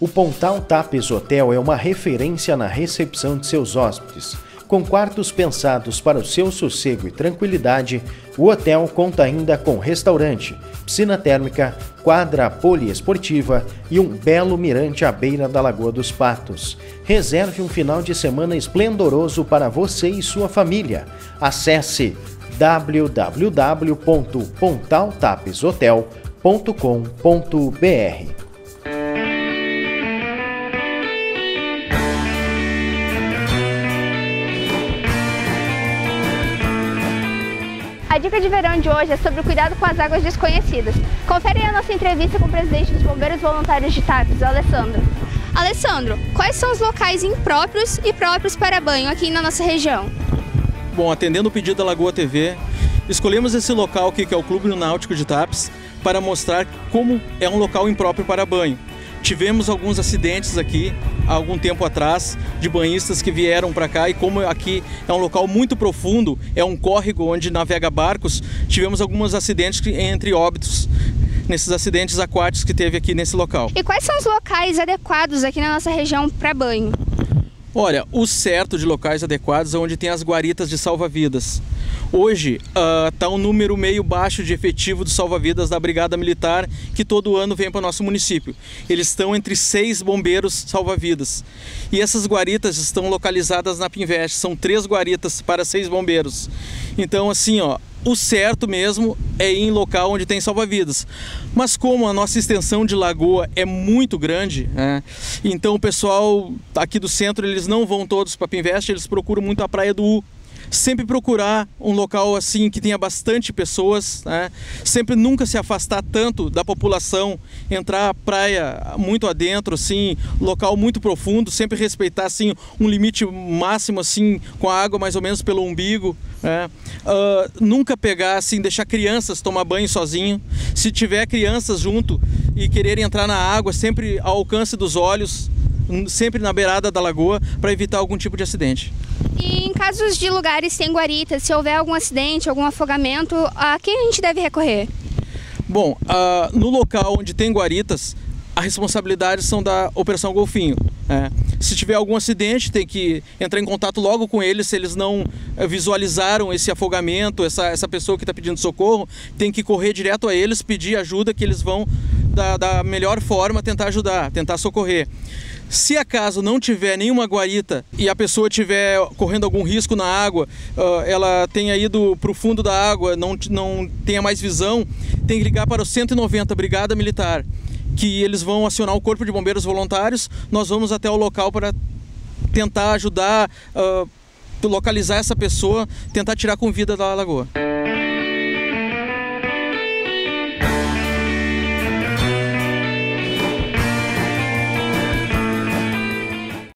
O Pontal Tapes Hotel é uma referência na recepção de seus hóspedes. Com quartos pensados para o seu sossego e tranquilidade, o hotel conta ainda com restaurante, piscina térmica, quadra poliesportiva e um belo mirante à beira da Lagoa dos Patos. Reserve um final de semana esplendoroso para você e sua família. Acesse www.pontaltapeshotel.com.br A dica de verão de hoje é sobre o cuidado com as águas desconhecidas. Confere a nossa entrevista com o presidente dos Bombeiros Voluntários de Tapes, Alessandro. Alessandro, quais são os locais impróprios e próprios para banho aqui na nossa região? Bom, atendendo o pedido da Lagoa TV, escolhemos esse local aqui, que é o Clube Náutico de Tapes, para mostrar como é um local impróprio para banho. Tivemos alguns acidentes aqui há algum tempo atrás de banhistas que vieram para cá e como aqui é um local muito profundo, é um córrego onde navega barcos, tivemos alguns acidentes entre óbitos nesses acidentes aquáticos que teve aqui nesse local. E quais são os locais adequados aqui na nossa região para banho? Olha, o certo de locais adequados é onde tem as guaritas de salva-vidas. Hoje está uh, um número meio baixo de efetivo de salva-vidas da Brigada Militar que todo ano vem para o nosso município. Eles estão entre seis bombeiros salva-vidas. E essas guaritas estão localizadas na Pinvest. São três guaritas para seis bombeiros. Então, assim, ó, o certo mesmo é ir em local onde tem salva-vidas. Mas como a nossa extensão de lagoa é muito grande, né, então o pessoal aqui do centro eles não vão todos para Pinvest, eles procuram muito a Praia do U, sempre procurar um local assim que tenha bastante pessoas, né? sempre nunca se afastar tanto da população, entrar praia muito adentro, assim, local muito profundo, sempre respeitar assim um limite máximo assim com a água mais ou menos pelo umbigo, né? uh, nunca pegar assim, deixar crianças tomar banho sozinho, se tiver crianças junto e quererem entrar na água, sempre ao alcance dos olhos, sempre na beirada da lagoa para evitar algum tipo de acidente. E em casos de lugares sem guaritas, se houver algum acidente, algum afogamento, a quem a gente deve recorrer? Bom, uh, no local onde tem guaritas, a responsabilidade são da Operação Golfinho. É. Se tiver algum acidente, tem que entrar em contato logo com eles. Se eles não eh, visualizaram esse afogamento, essa, essa pessoa que está pedindo socorro, tem que correr direto a eles, pedir ajuda, que eles vão, da, da melhor forma, tentar ajudar, tentar socorrer. Se acaso não tiver nenhuma guarita e a pessoa estiver correndo algum risco na água, uh, ela tenha ido para o fundo da água, não, não tenha mais visão, tem que ligar para o 190 Brigada Militar, que eles vão acionar o Corpo de Bombeiros Voluntários. Nós vamos até o local para tentar ajudar, uh, localizar essa pessoa, tentar tirar com vida da lagoa.